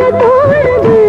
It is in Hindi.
भूल